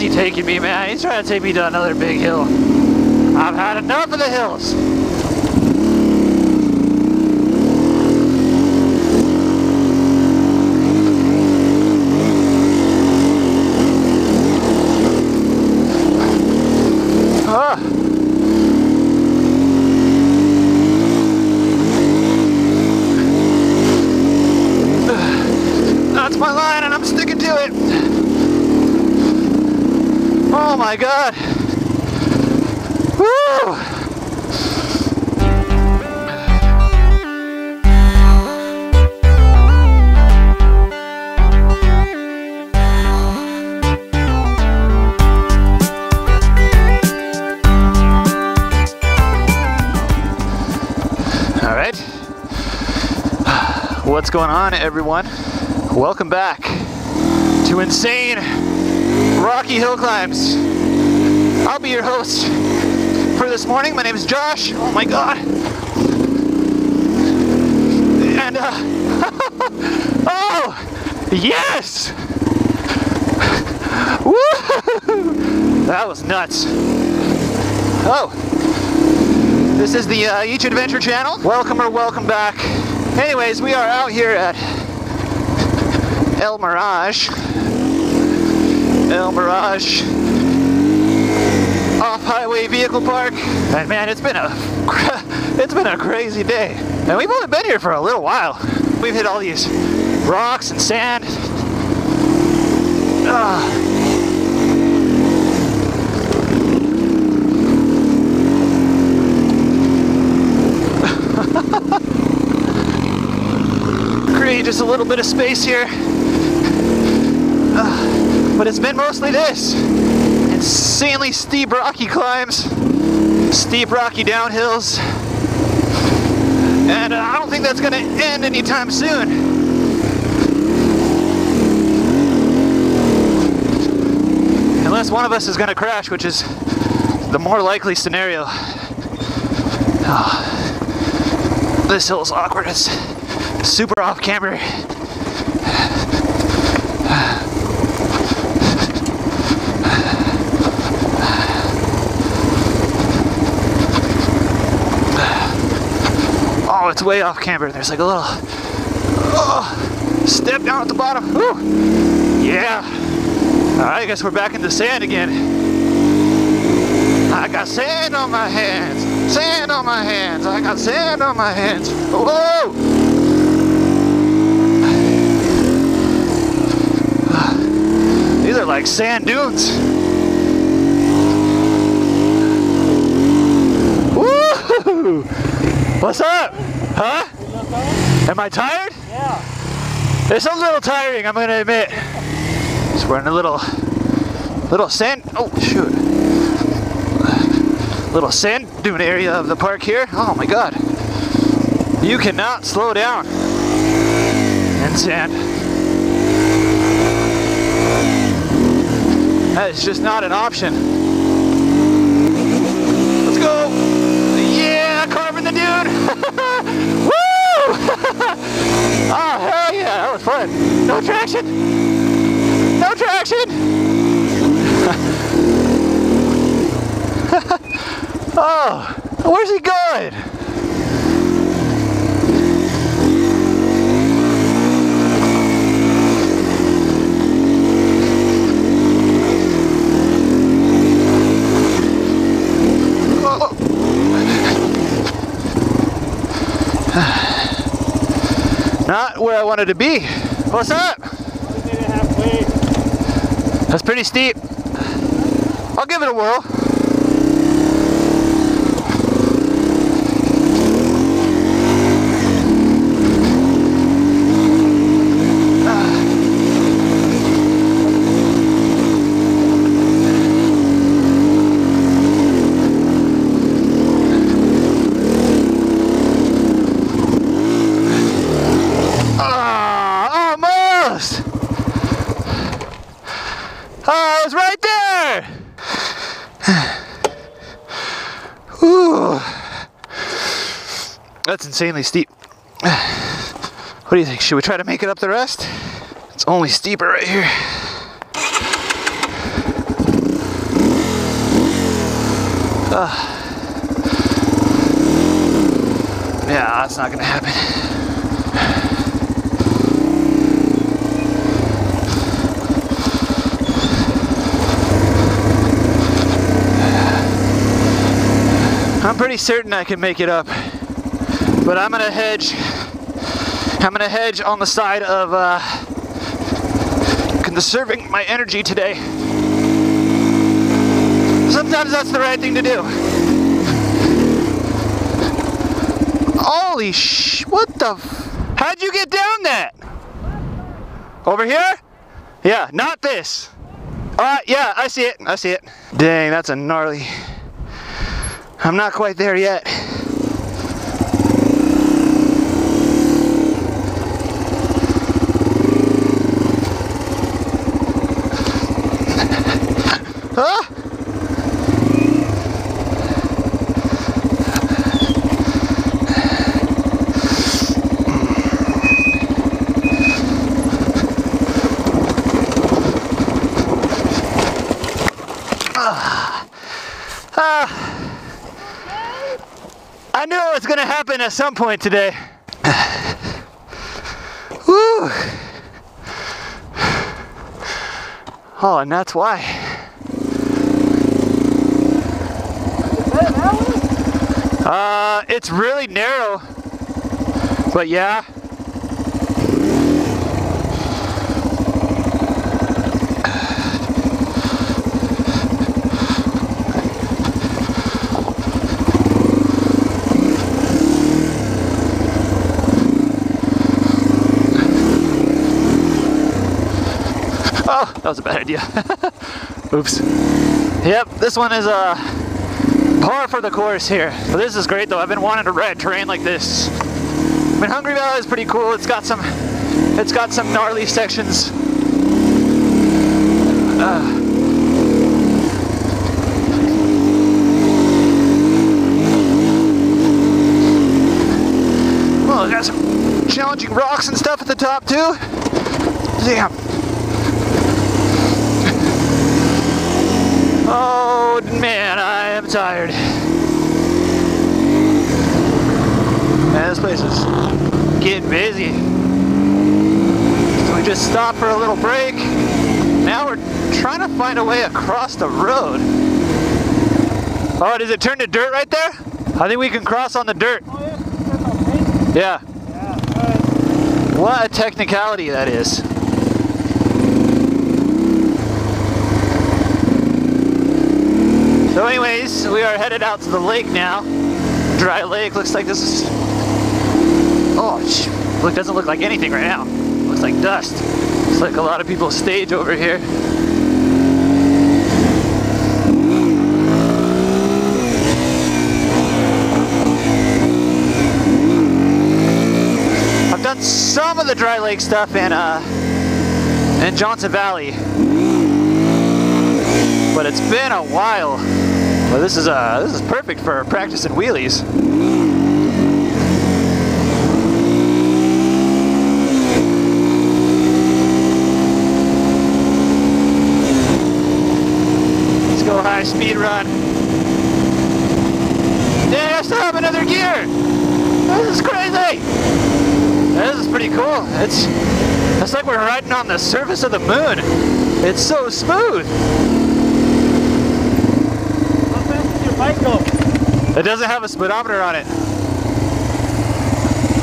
He taking me, man? He's trying to take me to another big hill. I've had enough of the hills. Ah. That's my line and I'm sticking to it. Oh my god. Woo! All right. What's going on, everyone? Welcome back to Insane Rocky Hill Climbs. I'll be your host for this morning. My name is Josh. Oh my god. And, uh, oh, yes! Woo! That was nuts. Oh, this is the uh, Each Adventure channel. Welcome or welcome back. Anyways, we are out here at El Mirage. El Mirage off-highway vehicle park. And man, it's been a it's been a crazy day. And we've only been here for a little while. We've hit all these rocks and sand. Ah. create just a little bit of space here. But it's been mostly this. Insanely steep rocky climbs, steep rocky downhills. And I don't think that's gonna end anytime soon. Unless one of us is gonna crash, which is the more likely scenario. Oh, this hill is awkward. It's super off camber. Oh, it's way off camber. There's like a little oh, step down at the bottom. Yeah. All right, I guess we're back in the sand again. I got sand on my hands. Sand on my hands. I got sand on my hands. Whoa! These are like sand dunes. What's up? Huh? Am I tired? Yeah. It's a little tiring, I'm gonna admit. We're in a little, little sand. Oh shoot! Little sand dune area of the park here. Oh my god! You cannot slow down in sand. That is just not an option. Oh, hell yeah, that was fun. No traction! No traction! oh, where's he going? Not where I wanted to be. What's up? We did it halfway. That's pretty steep. I'll give it a whirl. Ah, almost! Oh, I was right there! Ooh. That's insanely steep. What do you think? Should we try to make it up the rest? It's only steeper right here. Yeah, that's not gonna happen. I'm pretty certain I can make it up, but I'm gonna hedge. I'm gonna hedge on the side of uh, conserving my energy today. Sometimes that's the right thing to do. Holy sh! What the? How'd you get down that? Over here? Yeah, not this. Uh, yeah, I see it. I see it. Dang, that's a gnarly. I'm not quite there yet. Gonna happen at some point today. Woo. Oh, and that's why. Uh, it's really narrow, but yeah. Oh, that was a bad idea. Oops. Yep, this one is uh, par for the course here. But this is great though. I've been wanting to ride terrain like this. I mean, Hungry Valley is pretty cool. It's got some, it's got some gnarly sections. Uh, well, got some challenging rocks and stuff at the top too. Damn. Oh man, I am tired. Man, this place is getting busy. So we just stopped for a little break. Now we're trying to find a way across the road. Oh, does it turn to dirt right there? I think we can cross on the dirt. Oh, yeah. Yeah. What a technicality that is. Anyways, we are headed out to the lake now. Dry lake, looks like this is... Oh, look, doesn't look like anything right now. Looks like dust. Looks like a lot of people stage over here. I've done some of the dry lake stuff in uh, in Johnson Valley, but it's been a while. Well, this is uh, this is perfect for practicing wheelies. Let's go high speed run. Yeah, I still have another gear. This is crazy. This is pretty cool. It's it's like we're riding on the surface of the moon. It's so smooth. Fast bike go? It doesn't have a speedometer on it.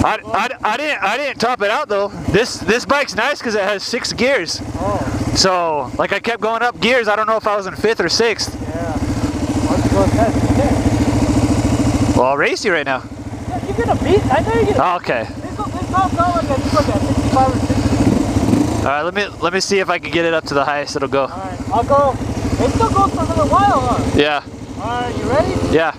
I, I, I didn't I didn't top it out though. This this bike's nice because it has six gears. Oh, So like I kept going up gears. I don't know if I was in fifth or sixth. yeah. Why don't go as fast as you can? Well, I'll race you right now. Yeah, you're gonna beat. I know you're gonna. Oh, okay. This go, this go, go like at, look at 65 or 60. All right. Let me let me see if I can get it up to the highest it'll go. Alright, I'll go. It still goes for a little while, huh? Yeah. Alright, you ready? Yeah.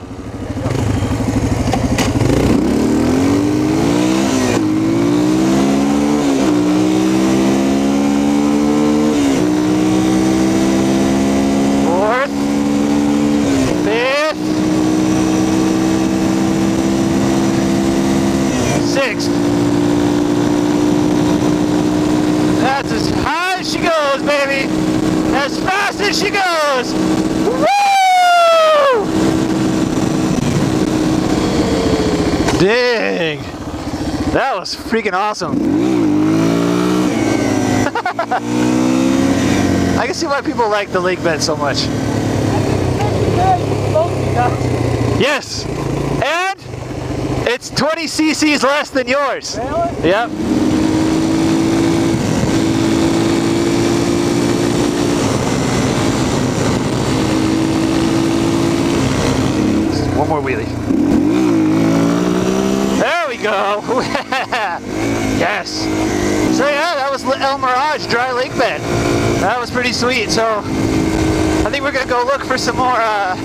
Fourth, fifth, sixth. That's as high as she goes, baby. As fast as she goes. Woo! Dang. That was freaking awesome. I can see why people like the lake bed so much. Yes. And it's 20 cc's less than yours. Really? Yep. One more wheelie. There we go. yes. So yeah, that was El Mirage dry lake bed. That was pretty sweet. So I think we're gonna go look for some more uh,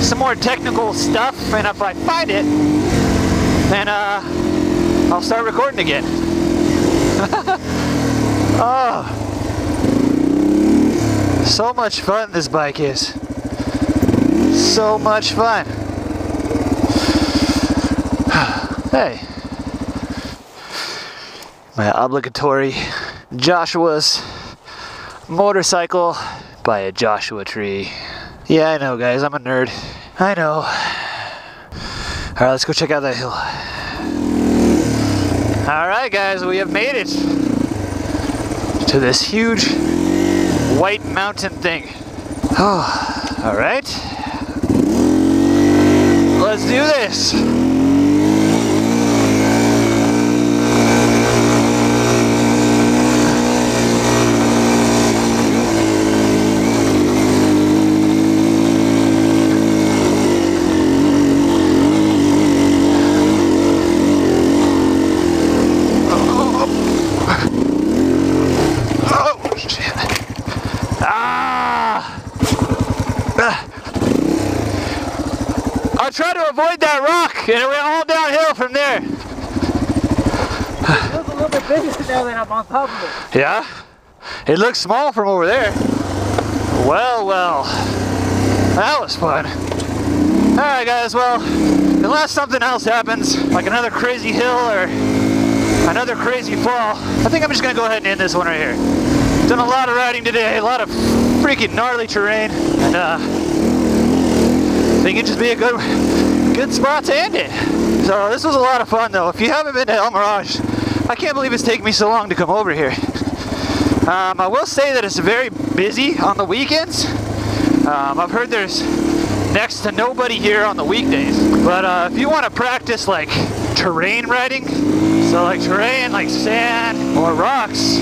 some more technical stuff, and if I find it, then uh, I'll start recording again. oh, so much fun this bike is. So much fun. hey, my obligatory Joshua's motorcycle by a Joshua tree. Yeah, I know, guys. I'm a nerd. I know. All right, let's go check out that hill. All right, guys, we have made it to this huge white mountain thing. Oh, all right. Let's do this. Avoid that rock and it went all downhill from there. It feels a little bit bigger now that I'm on top of it. Yeah? It looks small from over there. Well, well. That was fun. Alright guys, well, unless something else happens, like another crazy hill or another crazy fall, I think I'm just gonna go ahead and end this one right here. Done a lot of riding today, a lot of freaking gnarly terrain, and uh, I think it'd just be a good, good spot to end it. So this was a lot of fun though. If you haven't been to El Mirage, I can't believe it's taken me so long to come over here. Um, I will say that it's very busy on the weekends. Um, I've heard there's next to nobody here on the weekdays. But uh, if you want to practice like terrain riding, so like terrain like sand or rocks,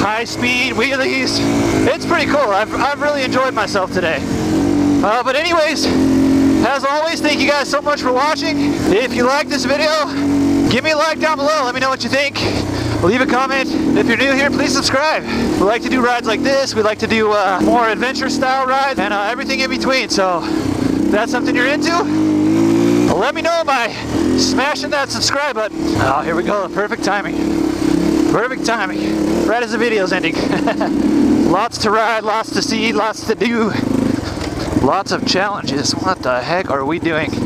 high speed wheelies, it's pretty cool. I've, I've really enjoyed myself today. Uh, but anyways, as always, thank you guys so much for watching. If you like this video, give me a like down below. Let me know what you think. Leave a comment. If you're new here, please subscribe. We like to do rides like this. We like to do uh, more adventure style rides and uh, everything in between. So if that's something you're into, let me know by smashing that subscribe button. Oh, here we go. Perfect timing. Perfect timing. Right as the video's ending. lots to ride, lots to see, lots to do. Lots of challenges. What the heck are we doing?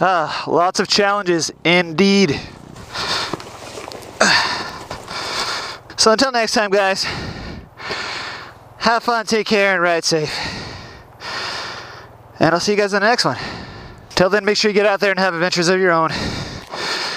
Ah, lots of challenges indeed. So until next time, guys, have fun, take care, and ride safe. And I'll see you guys in the next one. Till then, make sure you get out there and have adventures of your own.